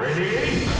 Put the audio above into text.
Get